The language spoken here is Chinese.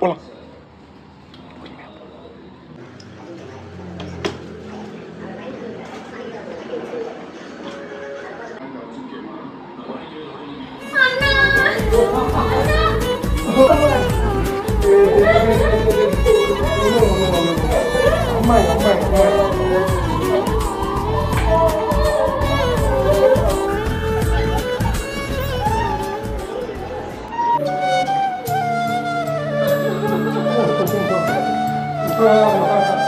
போலாம் 어. Gracias.